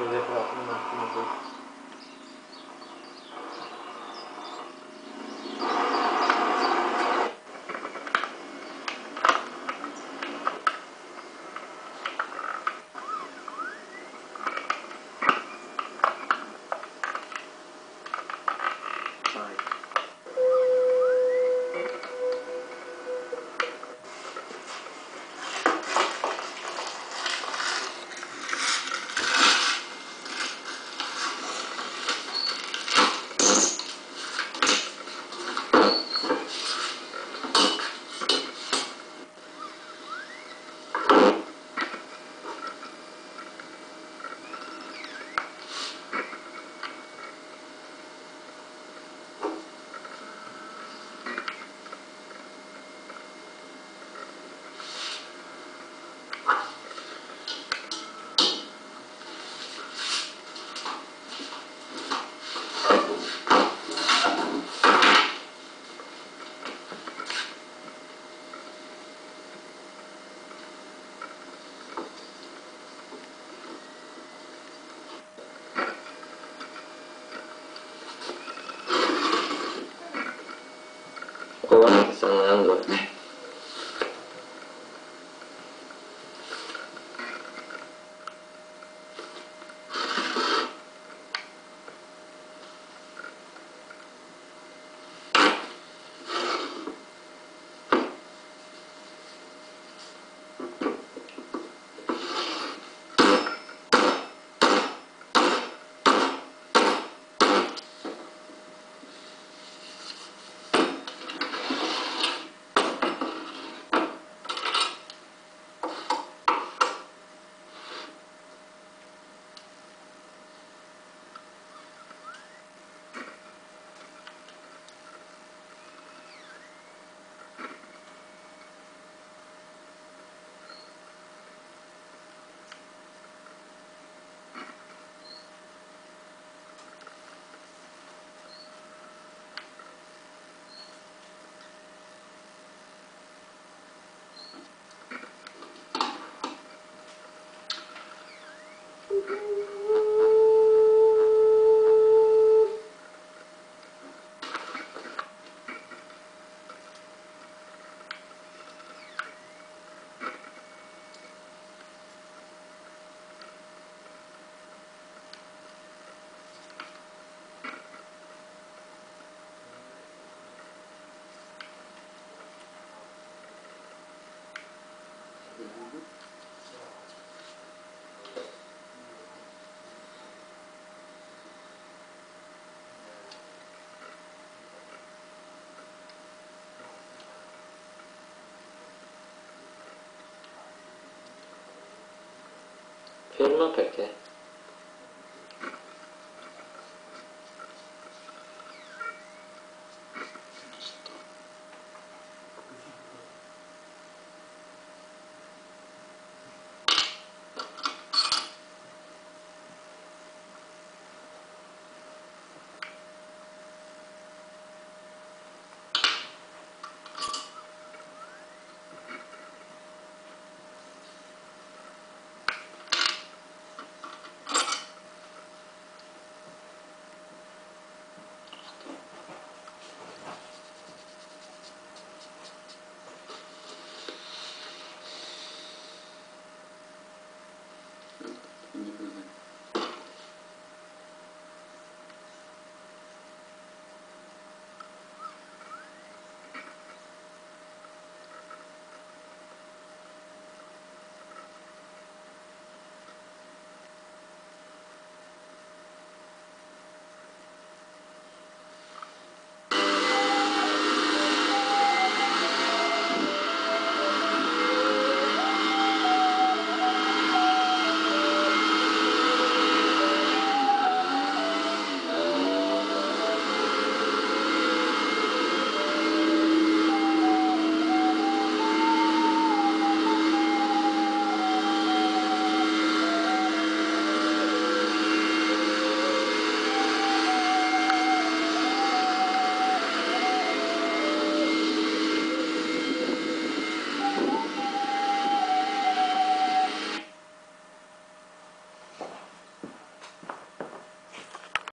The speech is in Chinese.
对，对，对，不能，不能，不能。三个安格。can not okay.